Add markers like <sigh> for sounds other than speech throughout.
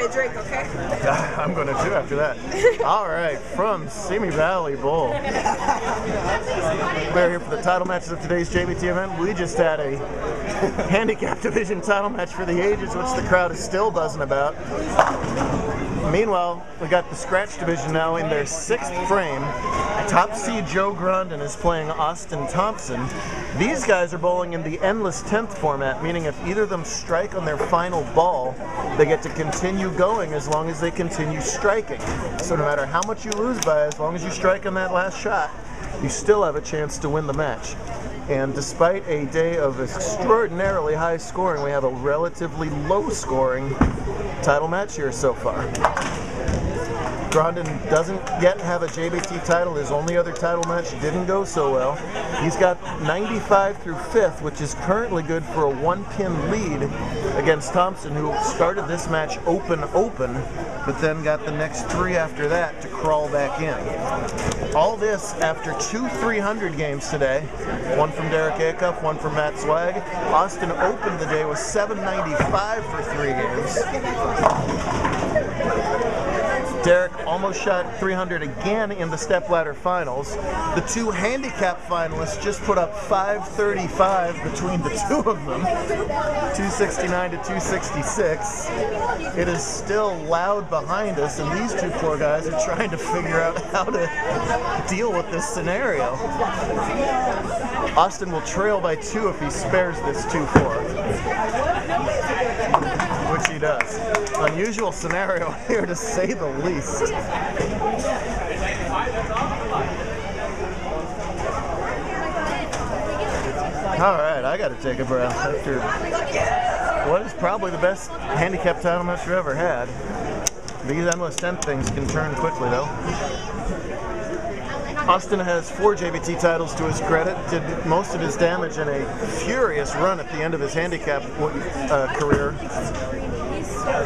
buy a drink, okay? <laughs> I'm going to too after that. <laughs> All right, from Simi Valley Bowl. We're here for the title matches of today's JBT event. We just had a <laughs> handicap division title match for the ages, which the crowd is still buzzing about. Meanwhile, we got the scratch division now in their sixth frame. Top seed Joe Grondin is playing Austin Thompson. These guys are bowling in the endless 10th format, meaning if either of them strike on their final ball, they get to continue going as long as they continue striking. So no matter how much you lose by, as long as you strike on that last shot, you still have a chance to win the match. And despite a day of extraordinarily high scoring, we have a relatively low scoring title match here so far. Grondin doesn't yet have a JBT title. His only other title match didn't go so well. He's got 95 through 5th, which is currently good for a one pin lead against Thompson, who started this match open open, but then got the next three after that to crawl back in. All this after two 300 games today. One from Derek Acuff, one from Matt Swag. Austin opened the day with 795 for three games. Derek almost shot 300 again in the stepladder finals. The two handicap finalists just put up 535 between the two of them, 269 to 266. It is still loud behind us, and these two poor guys are trying to figure out how to deal with this scenario. Austin will trail by two if he spares this 2-4 which he does. Unusual scenario <laughs> here to say the least. All right, I got to take a breath after what is probably the best handicap title match you ever had. These endless 10 things can turn quickly, though. Austin has four JBT titles to his credit, did most of his damage in a furious run at the end of his handicap uh, career,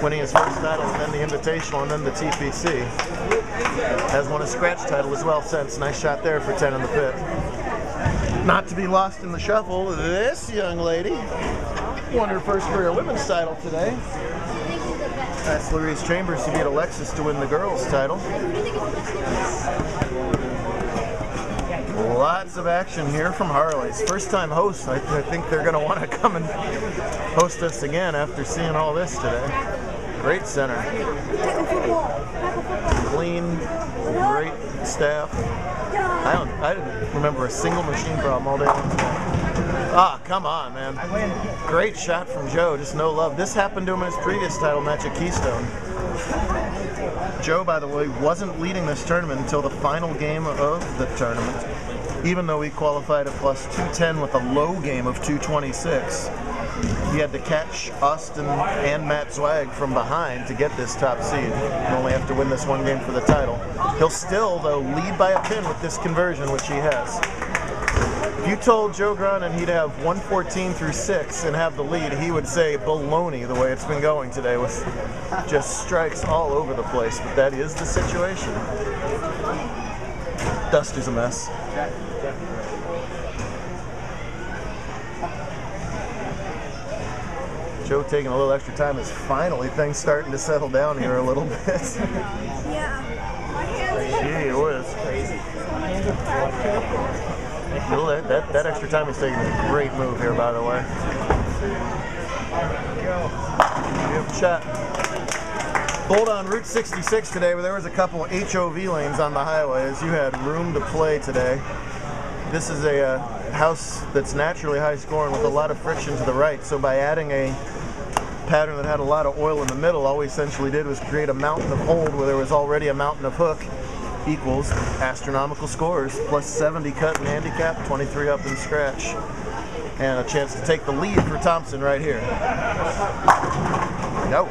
winning his first title and then the Invitational and then the TPC. Has won a scratch title as well since. Nice shot there for 10 in the pit. Not to be lost in the shuffle, this young lady won her first career women's title today. That's Louise Chambers who beat Alexis to win the girls' title. Lots of action here from Harley's. First time host. I, I think they're going to want to come and host us again after seeing all this today. Great center. Clean, great staff. I don't I didn't remember a single machine problem all day long. Ah, come on, man. Great shot from Joe, just no love. This happened to him in his previous title match at Keystone. Joe, by the way, wasn't leading this tournament until the final game of the tournament even though he qualified at plus 210 with a low game of 226. He had to catch Austin and Matt Zwag from behind to get this top seed. He only have to win this one game for the title. He'll still, though, lead by a pin with this conversion, which he has. If you told Joe Grondin he'd have 114 through 6 and have the lead, he would say baloney the way it's been going today with just strikes all over the place. But that is the situation. Dust is a mess. Joe taking a little extra time is finally things starting to settle down here a little <laughs> bit. yeah. That, that, that extra time is taking a great move here, by the way. Good shot. Pulled on Route 66 today where there was a couple HOV lanes on the highways. You had room to play today. This is a uh, house that's naturally high scoring with a lot of friction to the right. So by adding a pattern that had a lot of oil in the middle, all we essentially did was create a mountain of hold where there was already a mountain of hook equals astronomical scores, plus 70 cut and handicap, 23 up in scratch, and a chance to take the lead for Thompson right here. No,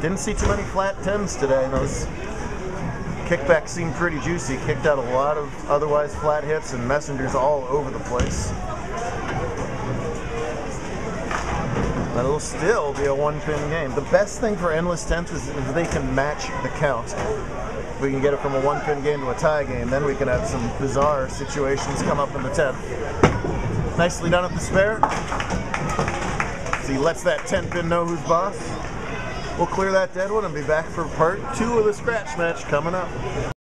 Didn't see too many flat tens today. Those kickbacks seemed pretty juicy. Kicked out a lot of otherwise flat hits and messengers all over the place. It'll still be a one-pin game. The best thing for endless tens is if they can match the count. We can get it from a one-pin game to a tie game, then we can have some bizarre situations come up in the 10th. Nicely done at the spare. So he lets that 10 pin know who's boss. We'll clear that dead one and be back for part two of the scratch match coming up.